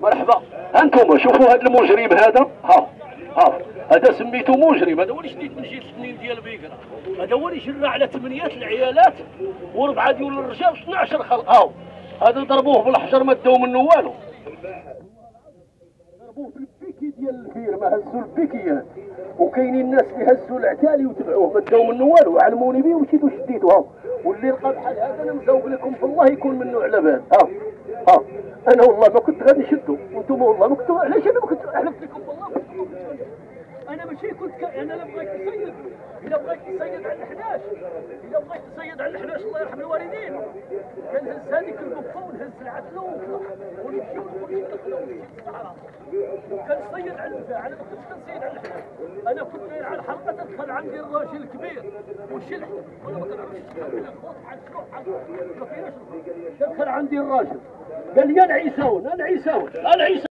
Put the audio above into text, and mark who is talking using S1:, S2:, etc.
S1: مرحبا. أنتم شوفوا هذا المجرم هذا. ها ها. هذا سميتو مجرم. هذا
S2: هو اللي شديت من جهه الاثنين ديال بيكرا هذا هو اللي جرى على ثمانية العيالات وربعة ديال الرجال و12 خلق. هاو هذا ضربوه بالحجر ما داو منه والو. ضربوه في البيكي ديال الفيرما هزوا البيكيات وكاينين الناس اللي هزوا العتالي وتبعوه ما داو منه والو. علموني بيه ومشيت وشديته هاو واللي لقى بحال هذا أنا مزوق لكم في الله يكون منه على بال. ها ها. أنا والله ما كنت غادي نشدو وأنتم والله ما كنتوا علاش أنا ما كنت احلف لكم بالله أنا ماشي كنت ك... أنا لا بغيت نصيد إلا بغيت نصيد على ال11 إلا بغيت نصيد على ال11 الله يرحم الوالدين. كنهز هذيك البفه ونهز العتله ونمشيو ونمشي ندخلو الصحراء. وكنصيد على الفاعل أنا ما كنتش كنصيد على ال11 أنا كنت على الحلقة تدخل عندي الراجل الكبير. والشلح. وأنا ما كنعرفش نتحمل الخوف بحال الشلوح ما فيناش تدخل عندي الراجل. قال لي أنا عيساون أنا عيساون أنا عيساون